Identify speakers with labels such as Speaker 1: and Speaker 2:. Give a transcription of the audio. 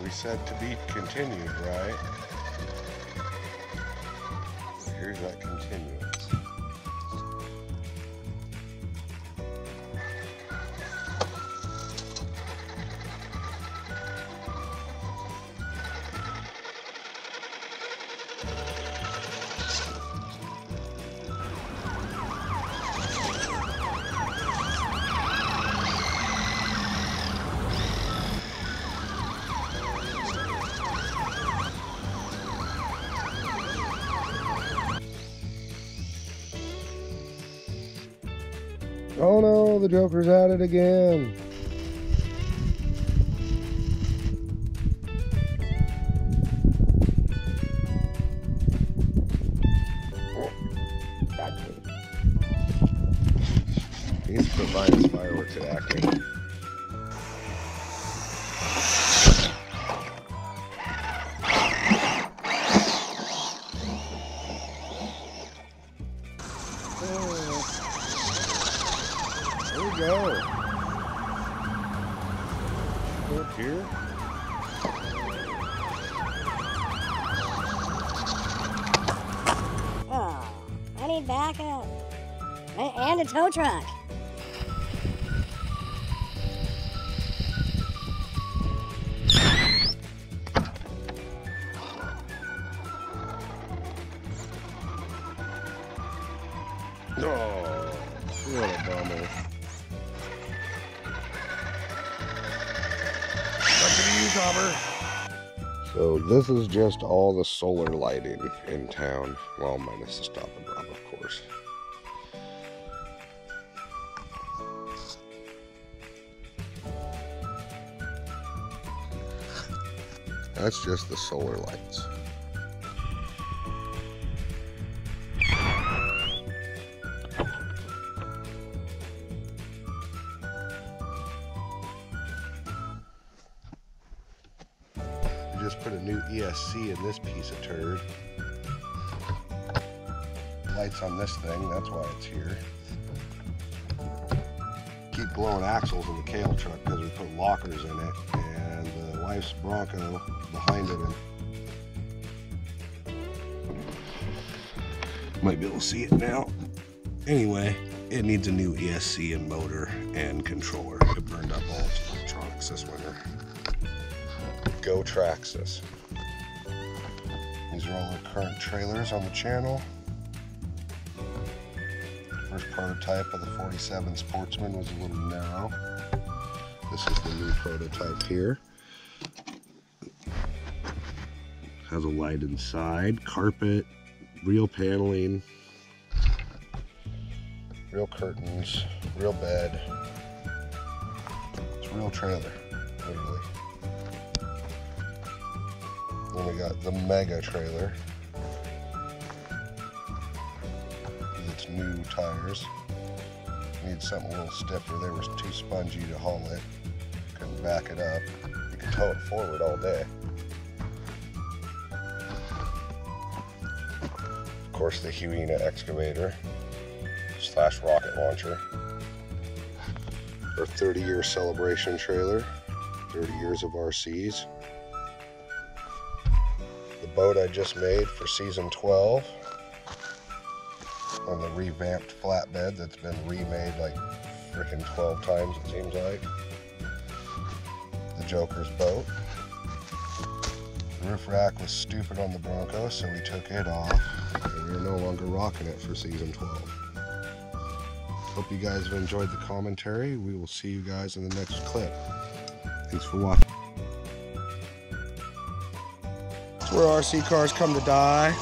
Speaker 1: We said to be continued, right? Here's that continuance. Oh no, the Joker's at it again. He needs to quit buying his fireworks at Acme. There we go. Go up here.
Speaker 2: Oh, I need backup. And a tow truck.
Speaker 1: Oh, what a bummer. So this is just all the solar lighting in town. Well, minus the stop and drop, of course. That's just the solar lights. Just put a new ESC in this piece of turd. Lights on this thing, that's why it's here. Keep blowing axles in the kale truck because we put lockers in it and the wife's Bronco behind it. Might be able to see it now. Anyway, it needs a new ESC and motor and controller. It burned up all its electronics this winter. Go Traxxas. These are all the current trailers on the channel. First prototype of the 47 Sportsman was a little narrow. This is the new prototype here. Has a light inside, carpet, real paneling, real curtains, real bed. It's a real trailer, literally. Then we got the mega trailer. With its new tires. Need something a little stiffer. They were too spongy to haul it. Couldn't back it up. You could tow it forward all day. Of course, the Huina excavator slash rocket launcher. Our 30 year celebration trailer. 30 years of RCs boat I just made for season 12 on the revamped flatbed that's been remade like freaking 12 times it seems like. The Joker's boat. The roof rack was stupid on the Bronco, so we took it off and we're no longer rocking it for season 12. Hope you guys have enjoyed the commentary. We will see you guys in the next clip. Thanks for watching. Where RC cars come to die.